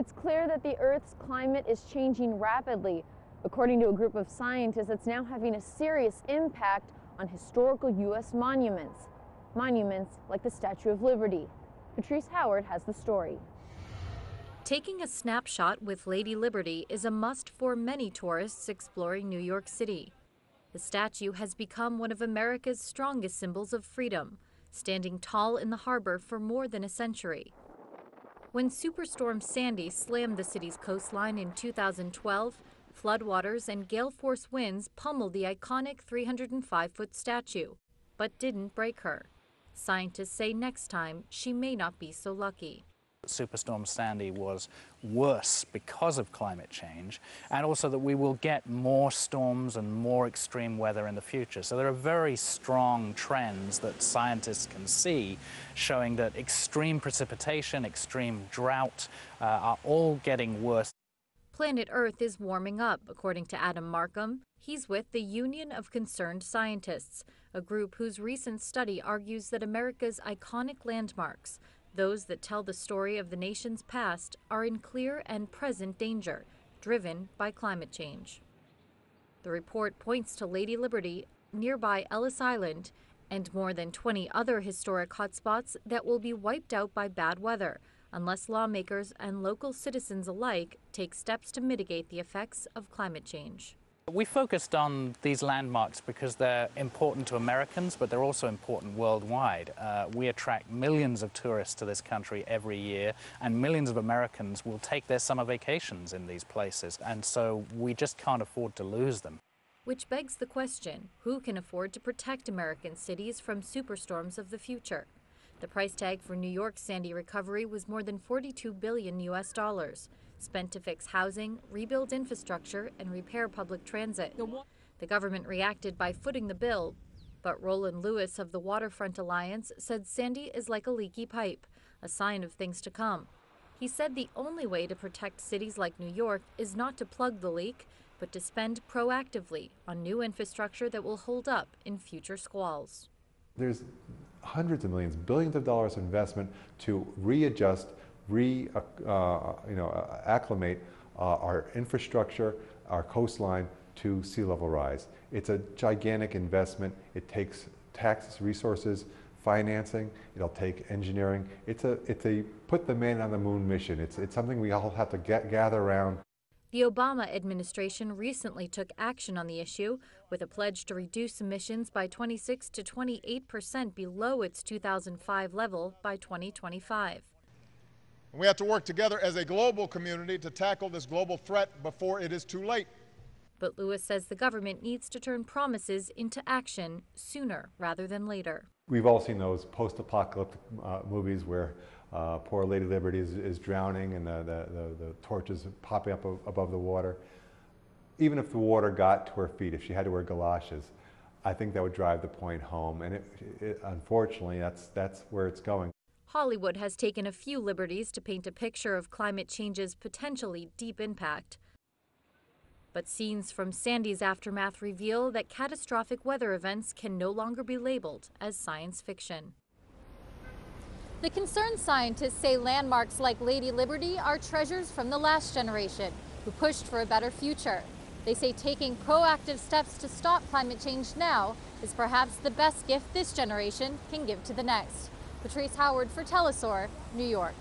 It's clear that the Earth's climate is changing rapidly. According to a group of scientists, it's now having a serious impact on historical U.S. monuments. Monuments like the Statue of Liberty. Patrice Howard has the story. Taking a snapshot with Lady Liberty is a must for many tourists exploring New York City. The statue has become one of America's strongest symbols of freedom, standing tall in the harbor for more than a century. When Superstorm Sandy slammed the city's coastline in 2012, floodwaters and gale force winds pummeled the iconic 305 foot statue, but didn't break her. Scientists say next time she may not be so lucky. Superstorm Sandy was worse because of climate change, and also that we will get more storms and more extreme weather in the future. So there are very strong trends that scientists can see showing that extreme precipitation, extreme drought uh, are all getting worse. Planet Earth is warming up, according to Adam Markham. He's with the Union of Concerned Scientists, a group whose recent study argues that America's iconic landmarks, those that tell the story of the nation's past are in clear and present danger, driven by climate change. The report points to Lady Liberty, nearby Ellis Island, and more than 20 other historic hotspots that will be wiped out by bad weather unless lawmakers and local citizens alike take steps to mitigate the effects of climate change. We focused on these landmarks because they're important to Americans, but they're also important worldwide. Uh, we attract millions of tourists to this country every year, and millions of Americans will take their summer vacations in these places, and so we just can't afford to lose them. Which begs the question who can afford to protect American cities from superstorms of the future? The price tag for New York's Sandy recovery was more than 42 billion US dollars spent to fix housing, rebuild infrastructure, and repair public transit. The government reacted by footing the bill, but Roland Lewis of the Waterfront Alliance said Sandy is like a leaky pipe, a sign of things to come. He said the only way to protect cities like New York is not to plug the leak, but to spend proactively on new infrastructure that will hold up in future squalls. There's hundreds of millions, billions of dollars of investment to readjust re, uh, you know, uh, acclimate uh, our infrastructure, our coastline to sea level rise. It's a gigantic investment. It takes taxes, resources, financing. It'll take engineering. It's a, it's a put the man on the moon mission. It's, it's something we all have to get, gather around. The Obama administration recently took action on the issue with a pledge to reduce emissions by 26 to 28 percent below its 2005 level by 2025. We have to work together as a global community to tackle this global threat before it is too late. But Lewis says the government needs to turn promises into action sooner rather than later. We've all seen those post-apocalyptic uh, movies where uh, poor Lady Liberty is, is drowning and the, the, the, the, torches popping up above the water. Even if the water got to her feet, if she had to wear galoshes, I think that would drive the point home. And it, it, unfortunately, that's, that's where it's going. Hollywood has taken a few liberties to paint a picture of climate change's potentially deep impact. But scenes from Sandy's aftermath reveal that catastrophic weather events can no longer be labeled as science fiction. The concerned scientists say landmarks like Lady Liberty are treasures from the last generation who pushed for a better future. They say taking proactive steps to stop climate change now is perhaps the best gift this generation can give to the next. Patrice Howard for Telesur, New York.